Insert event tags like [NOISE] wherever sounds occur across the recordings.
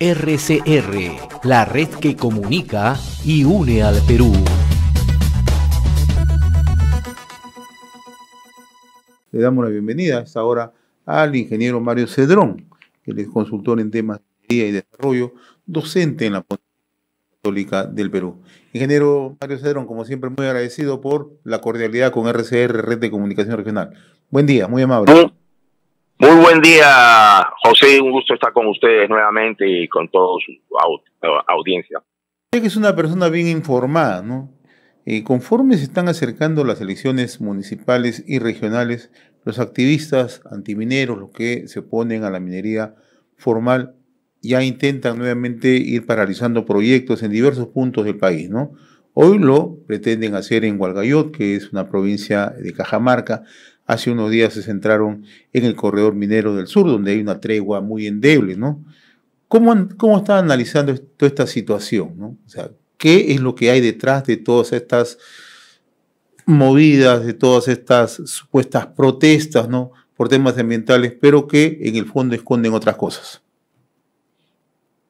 RCR, la red que comunica y une al Perú. Le damos la bienvenida a esta hora al ingeniero Mario Cedrón, que es consultor en temas de y desarrollo, docente en la Católica del Perú. Ingeniero Mario Cedrón, como siempre, muy agradecido por la cordialidad con RCR, Red de Comunicación Regional. Buen día, muy amable. Muy buen día, José. Un gusto estar con ustedes nuevamente y con toda su audiencia. Es una persona bien informada, ¿no? Conforme se están acercando las elecciones municipales y regionales, los activistas antimineros, los que se oponen a la minería formal, ya intentan nuevamente ir paralizando proyectos en diversos puntos del país, ¿no? Hoy lo pretenden hacer en Hualgayot, que es una provincia de Cajamarca. Hace unos días se centraron en el corredor minero del sur, donde hay una tregua muy endeble, ¿no? ¿Cómo, cómo está analizando toda esta situación, ¿no? O sea, ¿qué es lo que hay detrás de todas estas movidas, de todas estas supuestas protestas, ¿no? Por temas ambientales, pero que en el fondo esconden otras cosas.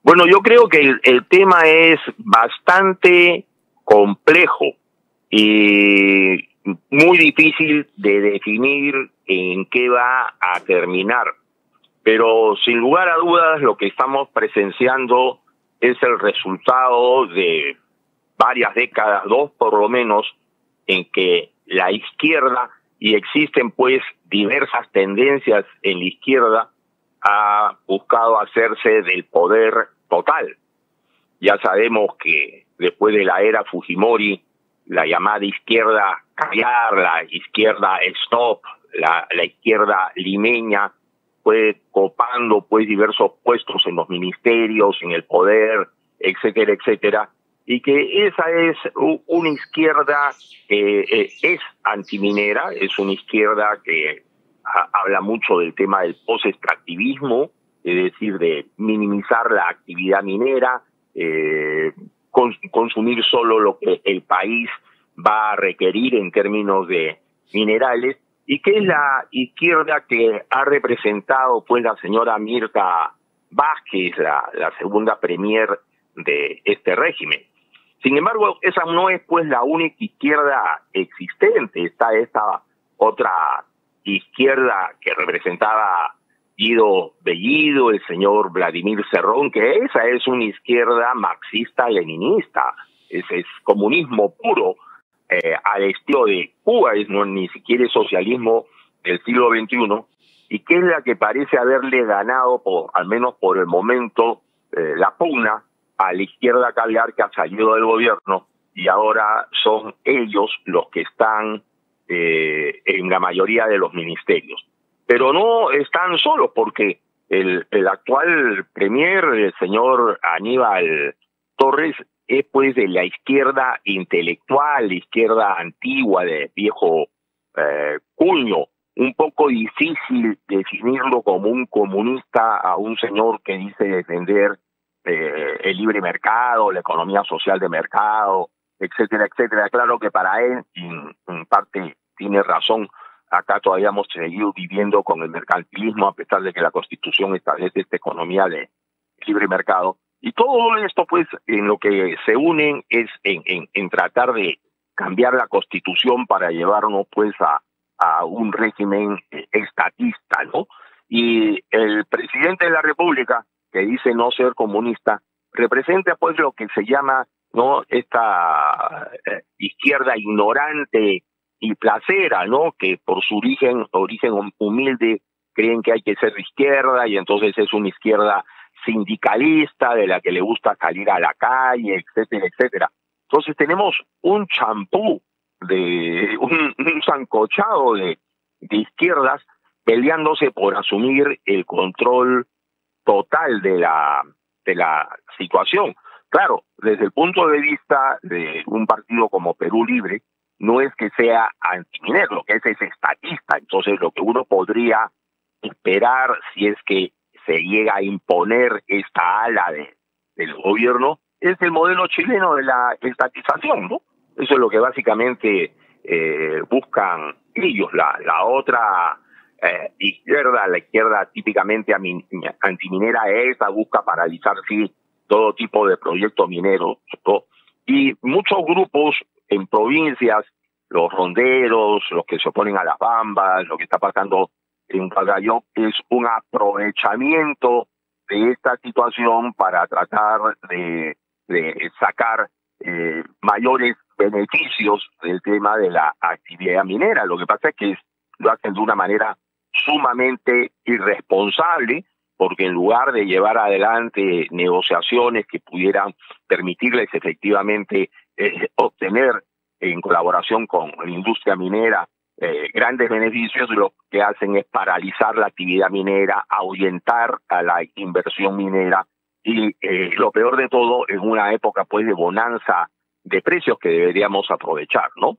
Bueno, yo creo que el tema es bastante complejo y muy difícil de definir en qué va a terminar. Pero sin lugar a dudas lo que estamos presenciando es el resultado de varias décadas, dos por lo menos, en que la izquierda, y existen pues diversas tendencias en la izquierda, ha buscado hacerse del poder total. Ya sabemos que después de la era Fujimori, la llamada izquierda caviar, la izquierda stop, la, la izquierda limeña, fue copando pues diversos puestos en los ministerios, en el poder, etcétera, etcétera, y que esa es una izquierda que eh, es antiminera, es una izquierda que habla mucho del tema del post-extractivismo, es decir, de minimizar la actividad minera, eh, consumir solo lo que el país va a requerir en términos de minerales y que es la izquierda que ha representado pues la señora Mirta Vázquez, la, segunda premier de este régimen. Sin embargo, esa no es pues la única izquierda existente, está esta otra izquierda que representaba Guido Bellido, el señor Vladimir Cerrón, que esa es una izquierda marxista-leninista, ese es comunismo puro, eh, al estilo de Cuba, es no ni siquiera es socialismo del siglo XXI, y que es la que parece haberle ganado, por, al menos por el momento, eh, la pugna a la izquierda caviar que ha salido del gobierno, y ahora son ellos los que están eh, en la mayoría de los ministerios pero no están solos porque el, actual premier, el señor Aníbal Torres, es pues de la izquierda intelectual, izquierda antigua, de viejo eh, cuño, un poco difícil definirlo como un comunista a un señor que dice defender eh, el libre mercado, la economía social de mercado, etcétera, etcétera. Claro que para él, en parte, tiene razón, acá todavía hemos seguido viviendo con el mercantilismo a pesar de que la Constitución establece esta economía de libre mercado. Y todo esto, pues, en lo que se unen es en, en, en tratar de cambiar la Constitución para llevarnos, pues, a, a un régimen eh, estatista, ¿no? Y el presidente de la República, que dice no ser comunista, representa, pues, lo que se llama, ¿no? Esta eh, izquierda ignorante, y placera, ¿no? Que por su origen, origen humilde creen que hay que ser de izquierda y entonces es una izquierda sindicalista de la que le gusta salir a la calle, etcétera, etcétera. Entonces tenemos un champú de [LAUGHS] un, un zancochado de, de izquierdas peleándose por asumir el control total de la de la situación. Claro, desde el punto de vista de un partido como Perú Libre, no es que sea antiminero, lo que es es estatista. Entonces, lo que uno podría esperar si es que se llega a imponer esta ala de, del gobierno es el modelo chileno de la estatización, ¿no? Eso es lo que básicamente eh, buscan ellos. La, la otra eh, izquierda, la izquierda típicamente antiminera esa busca paralizar sí todo tipo de proyectos mineros y muchos grupos en provincias, los ronderos, los que se oponen a las bambas, lo que está pasando en Pagayó es un aprovechamiento de esta situación para tratar de, de sacar eh, mayores beneficios del tema de la actividad minera. Lo que pasa es que lo hacen de una manera sumamente irresponsable, porque en lugar de llevar adelante negociaciones que pudieran permitirles efectivamente eh, obtener en colaboración con la industria minera eh, grandes beneficios, lo que hacen es paralizar la actividad minera, ahuyentar a la inversión minera y eh, lo peor de todo en una época pues de bonanza de precios que deberíamos aprovechar, ¿no?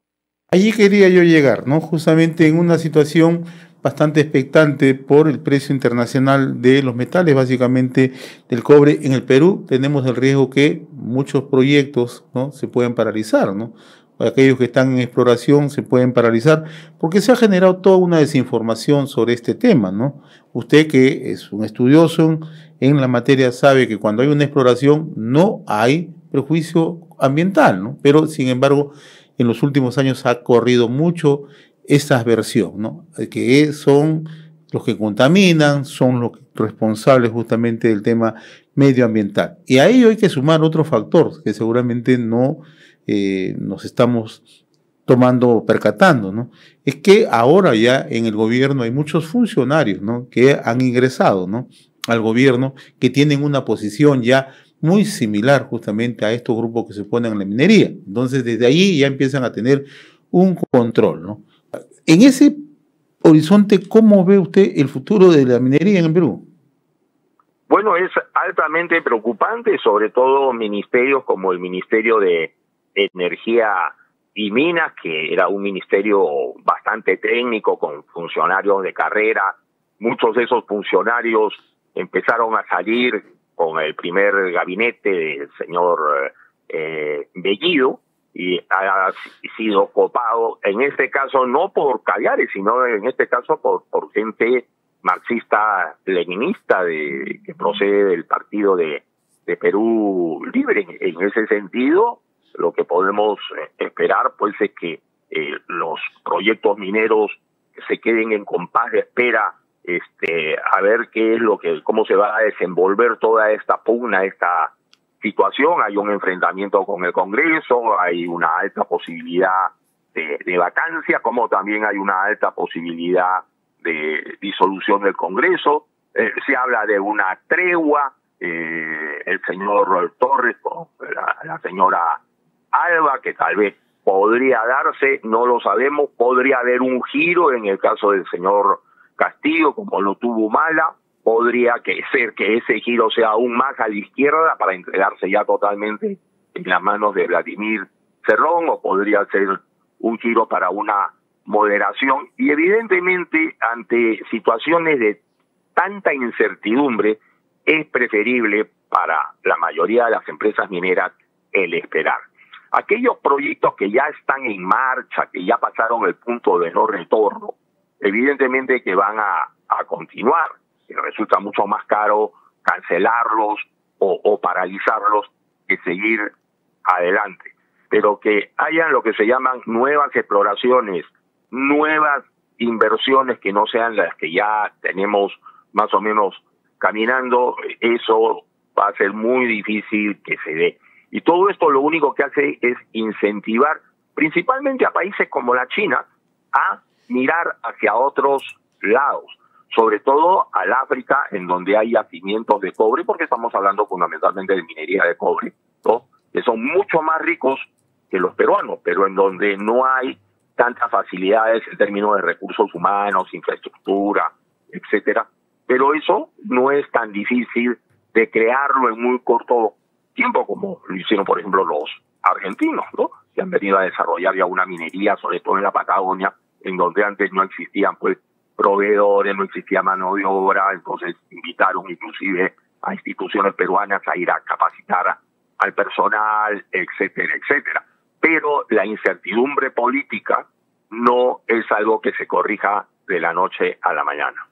Allí quería yo llegar, ¿no? Justamente en una situación bastante expectante por el precio internacional de los metales, básicamente del cobre. En el Perú tenemos el riesgo que muchos proyectos ¿no? se pueden paralizar, ¿no? Aquellos que están en exploración se pueden paralizar porque se ha generado toda una desinformación sobre este tema, ¿no? Usted que es un estudioso en la materia sabe que cuando hay una exploración no hay prejuicio ambiental, ¿no? Pero sin embargo, en los últimos años ha corrido mucho esa versión, ¿no? Que son los que contaminan, son los responsables justamente del tema medioambiental. Y a ello hay que sumar otro factor que seguramente no eh, nos estamos tomando, percatando, ¿no? Es que ahora ya en el gobierno hay muchos funcionarios, ¿no? Que han ingresado, ¿no? Al gobierno, que tienen una posición ya muy similar justamente a estos grupos que se ponen en la minería. Entonces, desde ahí ya empiezan a tener un control, ¿no? En ese horizonte, ¿cómo ve usted el futuro de la minería en el Perú? Bueno, es altamente preocupante, sobre todo ministerios como el Ministerio de Energía y Minas, que era un ministerio bastante técnico con funcionarios de carrera. Muchos de esos funcionarios empezaron a salir con el primer gabinete del señor eh, Bellido y ha sido copado, en este caso no por Callares, sino en este caso por, por gente marxista-leninista de, que procede del partido de, de Perú Libre. En ese sentido, lo que podemos eh, esperar pues es que eh, los proyectos mineros se queden en compás de espera este a ver qué es lo que cómo se va a desenvolver toda esta pugna esta situación hay un enfrentamiento con el Congreso hay una alta posibilidad de, de vacancia como también hay una alta posibilidad de disolución del Congreso. Eh, se habla de una tregua eh, el señor Torres con la señora Alba, que tal vez podría darse, no lo sabemos, podría haber un giro en el caso del señor Castillo, como lo tuvo Mala, podría que ser que ese giro sea aún más a la izquierda para entregarse ya totalmente en las manos de Vladimir Cerrón, o podría ser un giro para una moderación. Y evidentemente, ante situaciones de tanta incertidumbre, es preferible para la mayoría de las empresas mineras el esperar aquellos proyectos que ya están en marcha, que ya pasaron el punto de no retorno, evidentemente que van a, a continuar. Resulta mucho más caro cancelarlos o, o paralizarlos que seguir adelante. Pero que hayan lo que se llaman nuevas exploraciones, nuevas inversiones que no sean las que ya tenemos más o menos caminando, eso va a ser muy difícil que se dé. Y todo esto lo único que hace es incentivar principalmente a países como la China a mirar hacia otros lados, sobre todo al África, en donde hay yacimientos de cobre, porque estamos hablando fundamentalmente de minería de cobre, ¿no? que son mucho más ricos que los peruanos, pero en donde no hay tantas facilidades en términos de recursos humanos, infraestructura, etcétera. Pero eso no es tan difícil de crearlo en muy corto tiempo, como lo hicieron, por ejemplo, los argentinos, ¿no? Que han venido a desarrollar ya una minería, sobre todo en la Patagonia, en donde antes no existían, pues, proveedores, no existía mano de obra, entonces invitaron inclusive a instituciones peruanas a ir a capacitar al personal, etcétera, etcétera. Pero la incertidumbre política no es algo que se corrija de la noche a la mañana.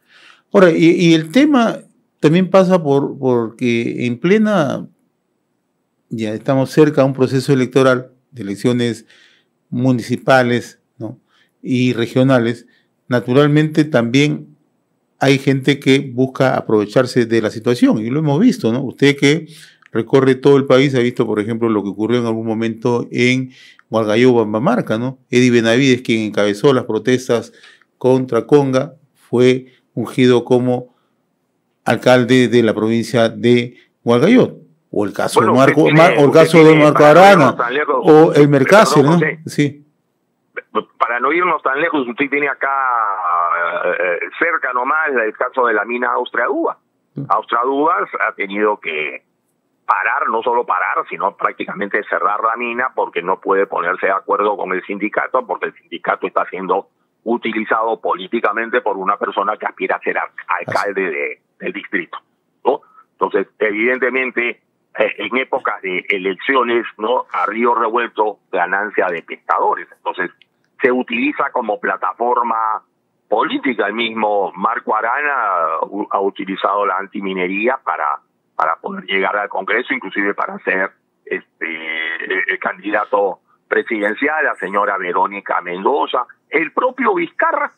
Ahora, y, el tema también pasa por porque en plena, ya estamos cerca de un proceso electoral, de elecciones municipales y regionales, naturalmente también hay gente que busca aprovecharse de la situación, y lo hemos visto, ¿no? Usted que recorre todo el país ha visto, por ejemplo, lo que ocurrió en algún momento en Hualgayo, Bambamarca, ¿no? Eddie Benavides, quien encabezó las protestas contra Conga, fue ungido como alcalde de la provincia de Hualgayot. O el caso de Marco, o el caso de Marco Arana, o el Mercácer, ¿no? Sí para no irnos tan lejos, usted tiene acá eh, cerca nomás el caso de la mina Austraduba. Austraduba ha tenido que parar, no solo parar, sino prácticamente cerrar la mina porque no puede ponerse de acuerdo con el sindicato, porque el sindicato está siendo utilizado políticamente por una persona que aspira a ser alcalde de, del distrito. ¿no? Entonces, evidentemente, eh, en épocas de elecciones, ¿no? A río revuelto, ganancia de pescadores. Entonces, se utiliza como plataforma política. El mismo Marco Arana ha utilizado la antiminería para, para poder llegar al Congreso, inclusive para ser este el candidato presidencial, la señora Verónica Mendoza, el propio Vizcarra,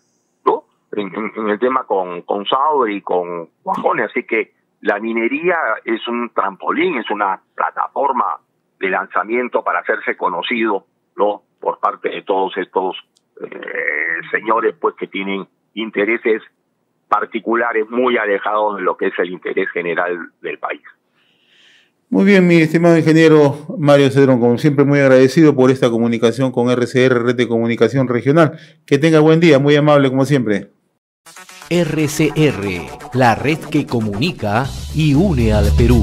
¿no? En, el tema con, con Sauer y con Guajones. Así que la minería es un trampolín, es una plataforma de lanzamiento para hacerse conocido, ¿no? Por parte de todos estos eh, señores pues que tienen intereses particulares muy alejados de lo que es el interés general del país. Muy bien, mi estimado ingeniero Mario Cedrón, como siempre muy agradecido por esta comunicación con RCR, Red de Comunicación Regional. Que tenga buen día, muy amable como siempre. RCR, la red que comunica y une al Perú.